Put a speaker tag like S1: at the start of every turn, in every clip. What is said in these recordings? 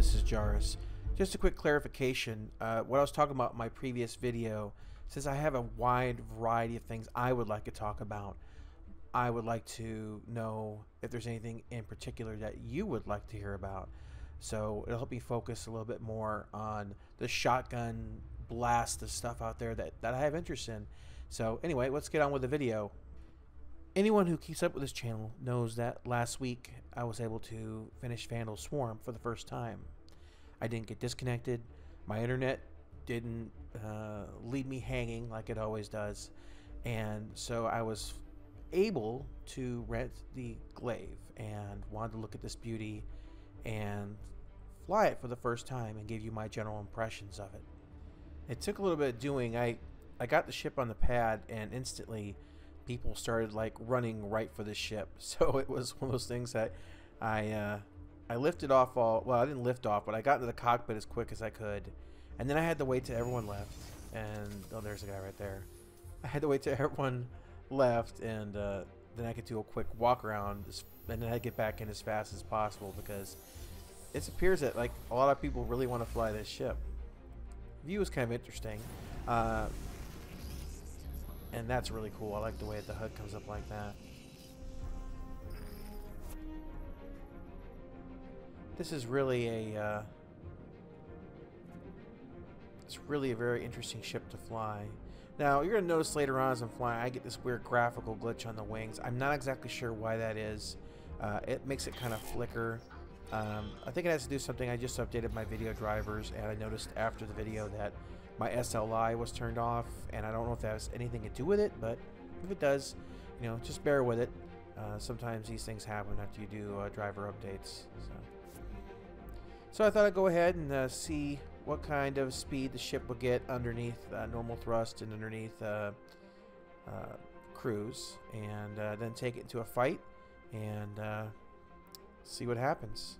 S1: This is Jairus. Just a quick clarification. Uh, what I was talking about in my previous video, since I have a wide variety of things I would like to talk about, I would like to know if there's anything in particular that you would like to hear about. So it'll help me focus a little bit more on the shotgun blast of stuff out there that, that I have interest in. So anyway, let's get on with the video. Anyone who keeps up with this channel knows that last week I was able to finish Vanduul Swarm for the first time. I didn't get disconnected. My internet didn't uh, leave me hanging like it always does. And so I was able to rent the Glaive and wanted to look at this beauty and fly it for the first time and give you my general impressions of it. It took a little bit of doing. I, I got the ship on the pad and instantly people started like running right for the ship. So it was one of those things that I uh, I lifted off all well I didn't lift off, but I got into the cockpit as quick as I could, and then I had to wait till everyone left. And oh, there's a guy right there. I had to wait till everyone left, and uh, then I could do a quick walk around, and then I get back in as fast as possible because it appears that like a lot of people really want to fly this ship. View is kind of interesting. Uh, and that's really cool. I like the way the HUD comes up like that. This is really a uh, it's really a very interesting ship to fly. Now you're gonna notice later on as I'm flying, I get this weird graphical glitch on the wings. I'm not exactly sure why that is. Uh, it makes it kind of flicker. Um, I think it has to do something. I just updated my video drivers, and I noticed after the video that my SLI was turned off, and I don't know if that has anything to do with it, but if it does, you know, just bear with it. Uh, sometimes these things happen after you do uh, driver updates. So. so. I thought I'd go ahead and uh, see what kind of speed the ship would get underneath uh, normal thrust and underneath uh, uh, cruise, and then take it into a fight and see what happens.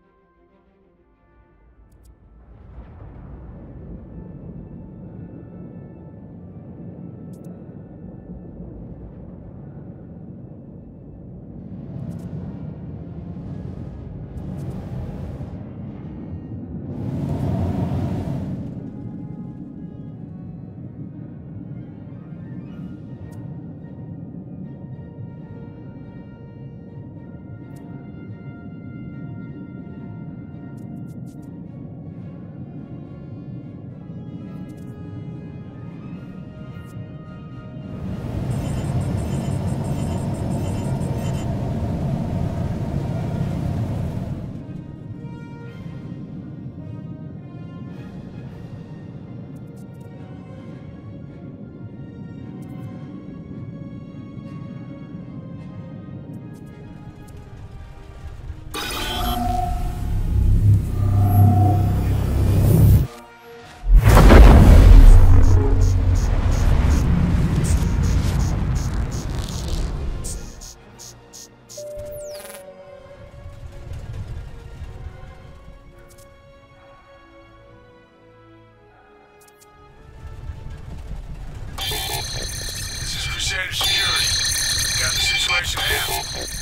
S2: Security. Got the situation handled.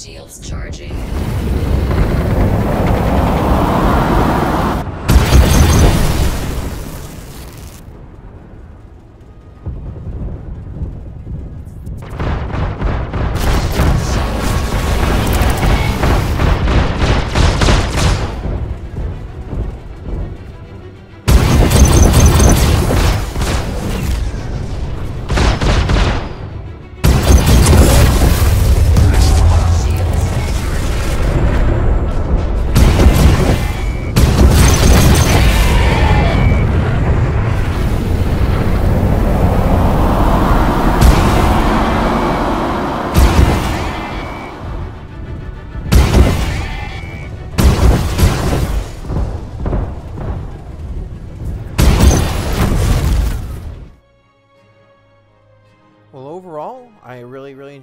S1: shields charging.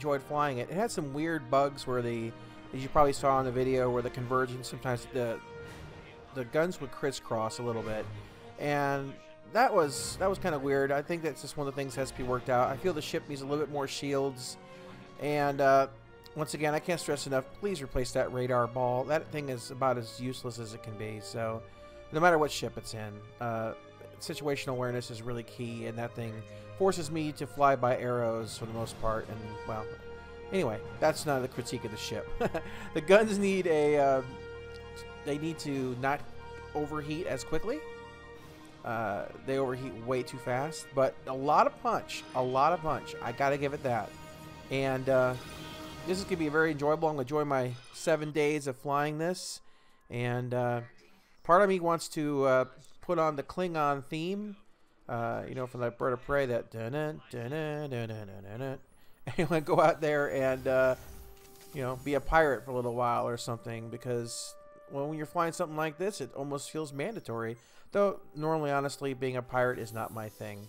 S1: Enjoyed flying it. It had some weird bugs where the, as you probably saw in the video, where the convergence sometimes the the guns would crisscross a little bit, and that was that was kind of weird. I think that's just one of the things that has to be worked out. I feel the ship needs a little bit more shields, and uh, once again, I can't stress enough. Please replace that radar ball. That thing is about as useless as it can be. So, no matter what ship it's in, uh, situational awareness is really key, and that thing forces me to fly by arrows for the most part. And well, anyway, that's not the critique of the ship. the guns need a uh, they need to not overheat as quickly. Uh, they overheat way too fast, but a lot of punch, a lot of punch. I gotta give it that. And uh, this is gonna be very enjoyable. I'm gonna enjoy my seven days of flying this, and uh, part of me wants to uh, put on the Klingon theme. Uh, you know, from that bird of prey, that dun dun dun. And go out there and uh, you know be a pirate for a little while or something because well, when you're flying something like this, it almost feels mandatory. Though, normally, honestly, being a pirate is not my thing.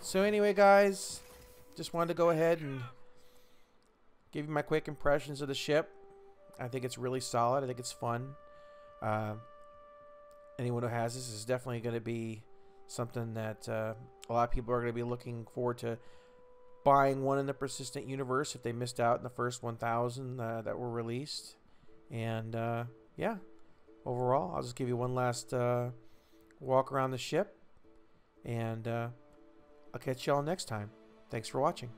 S1: So anyway, guys, just wanted to go ahead and give you my quick impressions of the ship. I think it's really solid. I think it's fun. Uh, anyone who has this is definitely going to be something that uh, a lot of people are going to be looking forward to buying one in the persistent universe if they missed out in the first 1000 uh, that were released. And uh, yeah overall i'll just give you one last uh, walk around the ship. And uh, i'll catch y'all next time. Thanks for watching